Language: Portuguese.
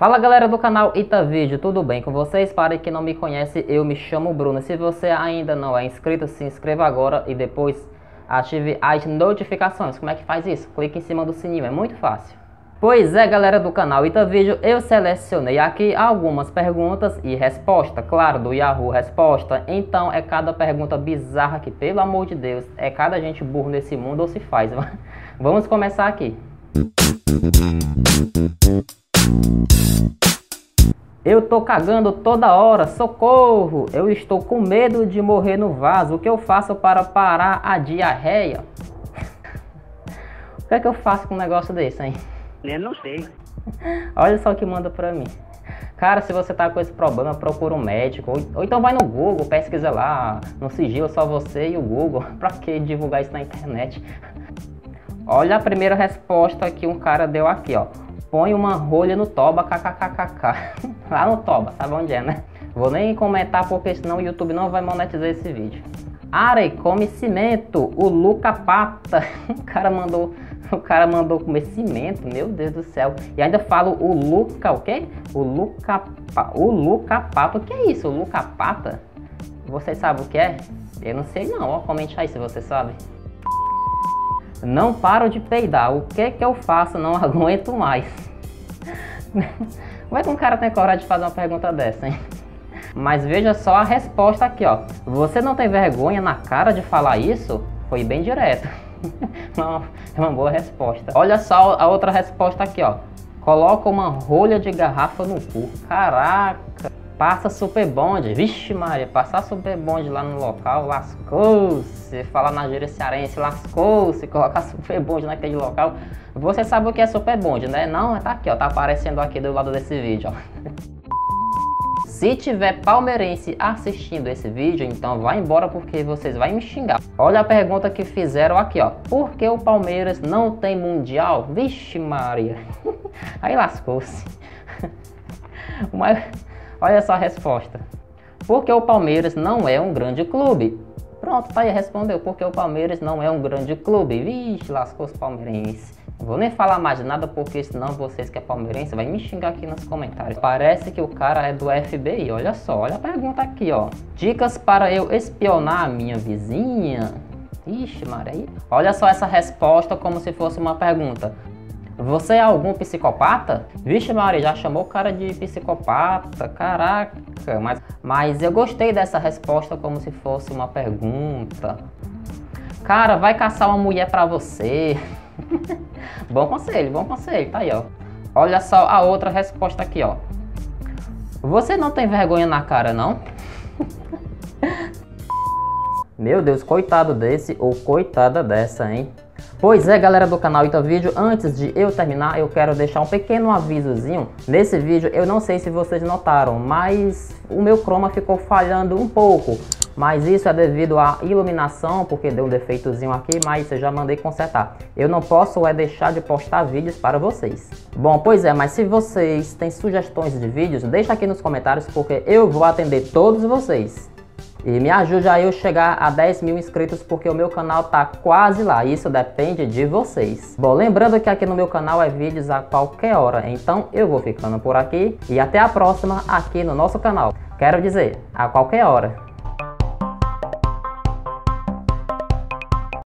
Fala galera do canal Itavídeo, tudo bem com vocês? Para quem não me conhece, eu me chamo Bruno. Se você ainda não é inscrito, se inscreva agora e depois ative as notificações. Como é que faz isso? Clique em cima do sininho, é muito fácil. Pois é galera do canal Itavídeo, eu selecionei aqui algumas perguntas e resposta, claro, do Yahoo Resposta. Então é cada pergunta bizarra que, pelo amor de Deus, é cada gente burro nesse mundo ou se faz. Vamos começar aqui. Eu tô cagando toda hora, socorro! Eu estou com medo de morrer no vaso. O que eu faço para parar a diarreia? o que é que eu faço com um negócio desse, hein? Eu não sei. Olha só o que manda pra mim. Cara, se você tá com esse problema, procura um médico. Ou, ou então vai no Google, pesquisa lá, no sigilo, só você e o Google. Pra que divulgar isso na internet? Olha a primeira resposta que um cara deu aqui, ó põe uma rolha no toba, kkkk. Lá no toba, sabe onde é, né? Vou nem comentar porque senão o YouTube não vai monetizar esse vídeo. Arei come cimento, o Luca Pata. O cara mandou, o cara mandou comer cimento, meu Deus do céu. E ainda falo o Luca, o quê? O Luca, o Luca Pata. O que é isso? O Luca Pata? Vocês sabem o que é? Eu não sei não, comente aí se você sabe. Não paro de peidar. O que que eu faço? Não aguento mais. Como é que um cara tem coragem de fazer uma pergunta dessa, hein? Mas veja só a resposta aqui, ó. Você não tem vergonha na cara de falar isso? Foi bem direto. Não, é uma boa resposta. Olha só a outra resposta aqui, ó. Coloca uma rolha de garrafa no cu. Caraca. Passa super bonde. Vixe Maria, passar super bonde lá no local, lascou-se. Falar na gíria cearense, lascou-se. Colocar super bonde naquele local. Você sabe o que é super bonde, né? Não, tá aqui, ó. Tá aparecendo aqui do lado desse vídeo, ó. Se tiver palmeirense assistindo esse vídeo, então vai embora porque vocês vão me xingar. Olha a pergunta que fizeram aqui, ó. Por que o Palmeiras não tem mundial? Vixe Maria. Aí lascou-se. Mas Olha só a resposta. Porque o Palmeiras não é um grande clube. Pronto, tá aí, respondeu. Porque o Palmeiras não é um grande clube. Vixe, lascou os palmeirenses. Não vou nem falar mais nada porque senão vocês que é palmeirense vai me xingar aqui nos comentários. Parece que o cara é do FBI. Olha só, olha a pergunta aqui, ó. Dicas para eu espionar a minha vizinha? Ixi, Maria. Olha só essa resposta como se fosse uma pergunta. Você é algum psicopata? Vixe Maria, já chamou o cara de psicopata, caraca. Mas, mas eu gostei dessa resposta como se fosse uma pergunta. Cara, vai caçar uma mulher pra você. bom conselho, bom conselho, tá aí, ó. Olha só a outra resposta aqui, ó. Você não tem vergonha na cara, não? Meu Deus, coitado desse ou coitada dessa, hein? Pois é, galera do canal Ita Vídeo, antes de eu terminar, eu quero deixar um pequeno avisozinho. Nesse vídeo, eu não sei se vocês notaram, mas o meu chroma ficou falhando um pouco. Mas isso é devido à iluminação, porque deu um defeitozinho aqui, mas eu já mandei consertar. Eu não posso é deixar de postar vídeos para vocês. Bom, pois é, mas se vocês têm sugestões de vídeos, deixa aqui nos comentários, porque eu vou atender todos vocês. E me ajude a eu chegar a 10 mil inscritos porque o meu canal tá quase lá. Isso depende de vocês. Bom, lembrando que aqui no meu canal é vídeos a qualquer hora. Então eu vou ficando por aqui e até a próxima aqui no nosso canal. Quero dizer, a qualquer hora.